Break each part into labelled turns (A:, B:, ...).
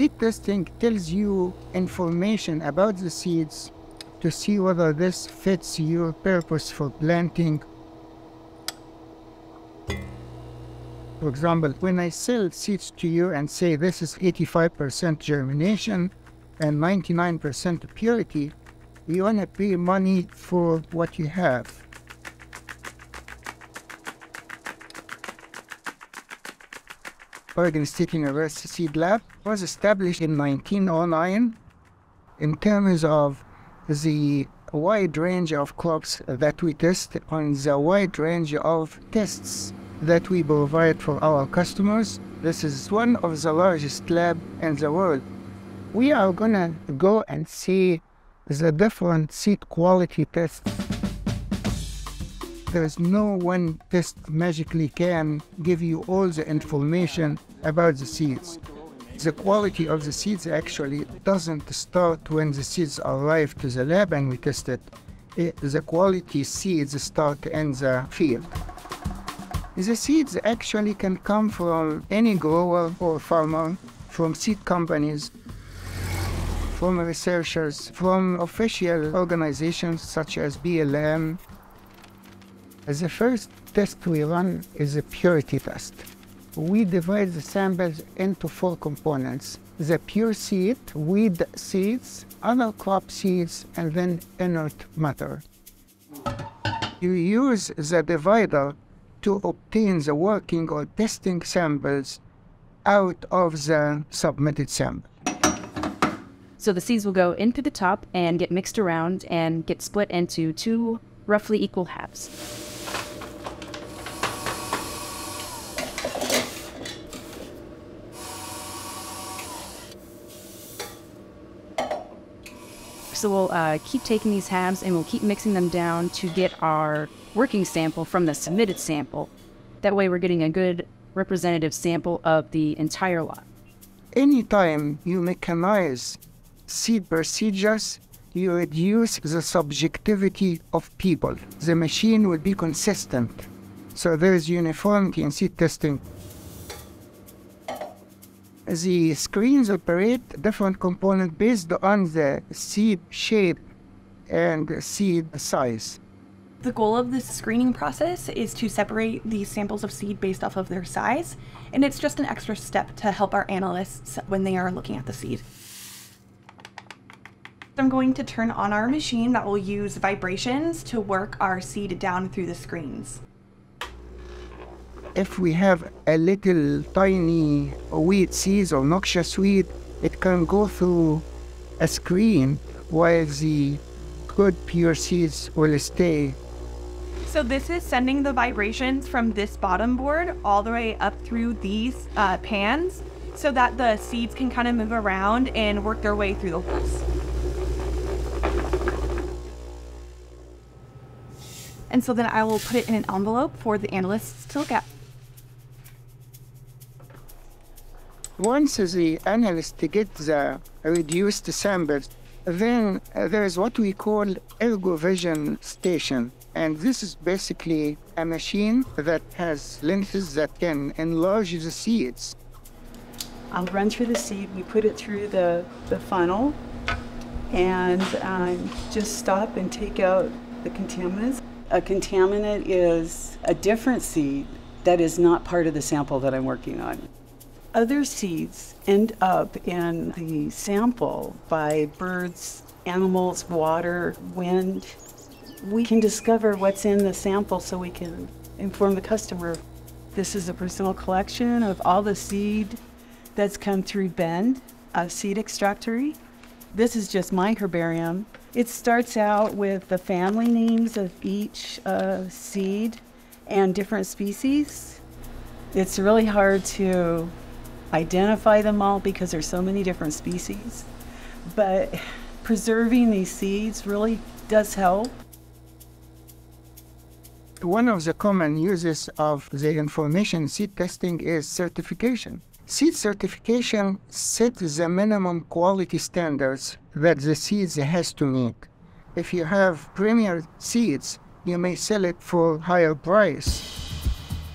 A: Seed testing tells you information about the seeds to see whether this fits your purpose for planting. For example, when I sell seeds to you and say this is 85% germination and 99% purity, you want to pay money for what you have. Oregon State University Seed Lab was established in 1909 in terms of the wide range of crops that we test on the wide range of tests that we provide for our customers. This is one of the largest lab in the world. We are gonna go and see the different seed quality tests. There's no one test magically can give you all the information about the seeds. The quality of the seeds actually doesn't start when the seeds arrive to the lab and we test it. it the quality seeds start in the field. The seeds actually can come from any grower or farmer, from seed companies, from researchers, from official organizations such as BLM, the first test we run is a purity test. We divide the samples into four components. The pure seed, weed seeds, other crop seeds, and then inert matter. You use the divider to obtain the working or testing samples out of the submitted sample.
B: So the seeds will go into the top and get mixed around and get split into two roughly equal halves. So we'll uh, keep taking these halves and we'll keep mixing them down to get our working sample from the submitted sample. That way we're getting a good representative sample of the entire lot.
A: Anytime you mechanize seed procedures, you reduce the subjectivity of people. The machine will be consistent. So there is uniformity in seed testing the screens operate different components based on the seed shape and seed size.
C: The goal of this screening process is to separate these samples of seed based off of their size, and it's just an extra step to help our analysts when they are looking at the seed. I'm going to turn on our machine that will use vibrations to work our seed down through the screens
A: if we have a little tiny weed seeds or noxious weed, it can go through a screen while the good pure seeds will stay.
C: So this is sending the vibrations from this bottom board all the way up through these uh, pans so that the seeds can kind of move around and work their way through the holes. And so then I will put it in an envelope for the analysts to look at.
A: Once the analyst gets the reduced samples, then uh, there is what we call ErgoVision station. And this is basically a machine that has lenses that can enlarge the seeds.
D: I'll run through the seed, we put it through the, the funnel, and um, just stop and take out the contaminants. A contaminant is a different seed that is not part of the sample that I'm working on other seeds end up in the sample by birds, animals, water, wind. We can discover what's in the sample so we can inform the customer. This is a personal collection of all the seed that's come through Bend, a seed extractory. This is just my herbarium. It starts out with the family names of each uh, seed and different species. It's really hard to identify them all because there's so many different species. But preserving these seeds really does help.
A: One of the common uses of the information seed testing is certification. Seed certification sets the minimum quality standards that the seeds has to meet. If you have premier seeds, you may sell it for higher price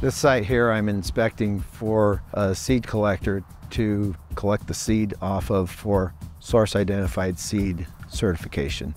E: this site here I'm inspecting for a seed collector to collect the seed off of for source identified seed certification.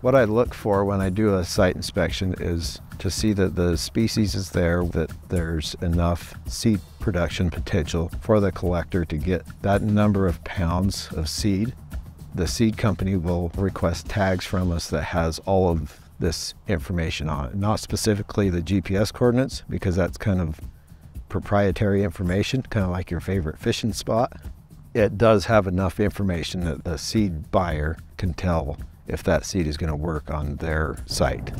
E: What I look for when I do a site inspection is to see that the species is there, that there's enough seed production potential for the collector to get that number of pounds of seed. The seed company will request tags from us that has all of this information on it, not specifically the GPS coordinates, because that's kind of proprietary information, kind of like your favorite fishing spot. It does have enough information that the seed buyer can tell if that seed is going to work on their site.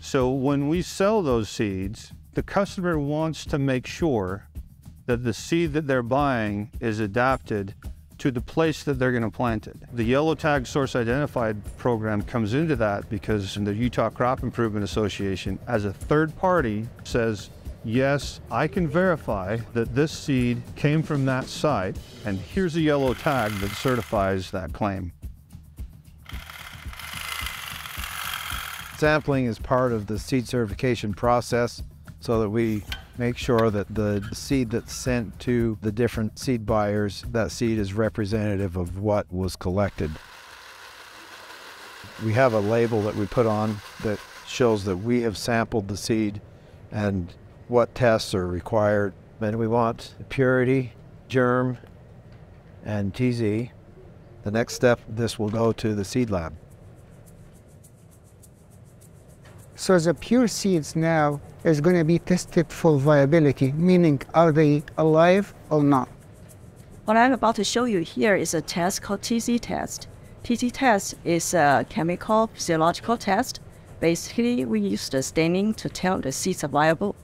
F: So when we sell those seeds, the customer wants to make sure that the seed that they're buying is adapted to the place that they're going to plant it. The yellow tag source identified program comes into that because the Utah Crop Improvement Association, as a third party, says, yes, I can verify that this seed came from that site, and here's a yellow tag that certifies that claim.
E: Sampling is part of the seed certification process so that we make sure that the seed that's sent to the different seed buyers, that seed is representative of what was collected. We have a label that we put on that shows that we have sampled the seed and what tests are required. And we want purity, germ, and TZ. The next step, this will go to the seed lab.
A: So the pure seeds now is going to be tested for viability, meaning are they alive or not?
G: What I'm about to show you here is a test called TZ test. TZ test is a chemical physiological test. Basically, we use the staining to tell the seeds are viable.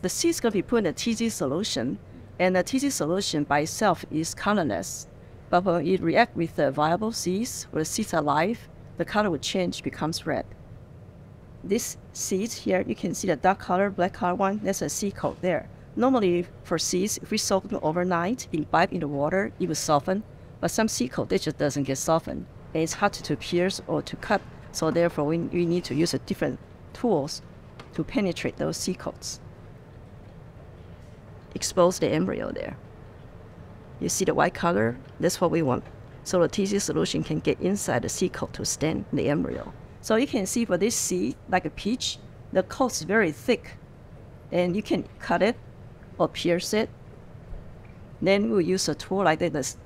G: The seeds to be put in a TZ solution, and the TZ solution by itself is colorless. But when it reacts with the viable seeds, where the seeds are alive, the color will change, becomes red this seeds here, you can see the dark color, black color one, that's a seed coat there. Normally for seeds, if we soak them overnight, imbibe in the water, it will soften. But some seed coat, it just doesn't get softened. And it's hard to pierce or to cut. So therefore, we, we need to use a different tools to penetrate those seed coats. Expose the embryo there. You see the white color? That's what we want. So the TZ solution can get inside the seed coat to stain the embryo. So you can see for this seed, like a peach, the coat is very thick. And you can cut it or pierce it. Then we'll use a tool like this,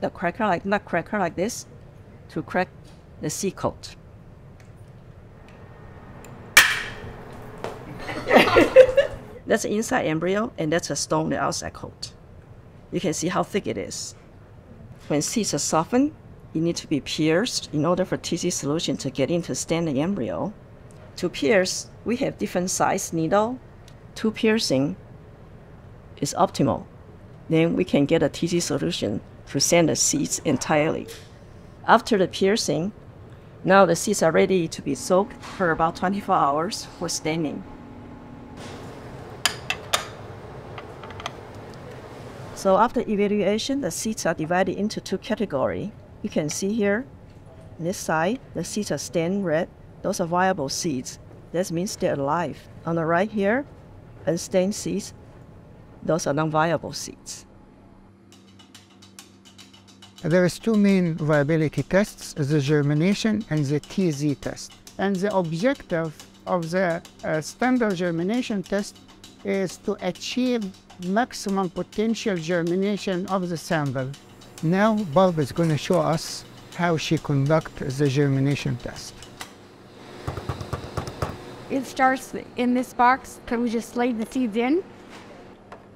G: the cracker, like nutcracker like this, to crack the seed coat. that's the inside embryo, and that's a stone, the outside coat. You can see how thick it is. When seeds are softened, it needs to be pierced in order for TZ solution to get into standing embryo. To pierce, we have different size needle. Two piercing is optimal. Then we can get a TZ solution to send the seeds entirely. After the piercing, now the seeds are ready to be soaked for about 24 hours for staining. So after evaluation, the seeds are divided into two categories. You can see here, this side, the seeds are stained red. Those are viable seeds. That means they're alive. On the right here, unstained seeds, those are non-viable seeds.
A: There is two main viability tests, the germination and the TZ test. And the objective of the uh, standard germination test is to achieve maximum potential germination of the sample. Now Barb is going to show us how she conducts the germination test.
H: It starts in this box, so we just lay the seeds in.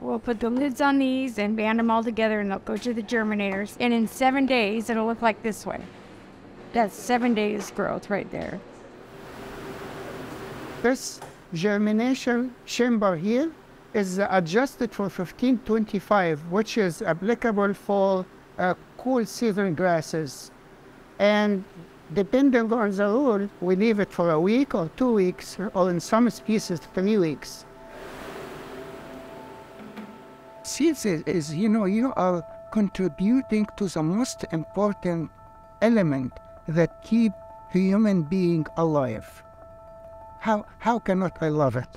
H: We'll put the lids on these and band them all together and they'll go to the germinators. And in seven days, it'll look like this way. That's seven days growth right there.
A: This germination chamber here is adjusted for 1525, which is applicable for uh, cool season grasses. And depending on the rule, we leave it for a week or two weeks, or in some species, three weeks. Seeds is, is, you know, you are contributing to the most important element that keep human being alive. How, how cannot I love it?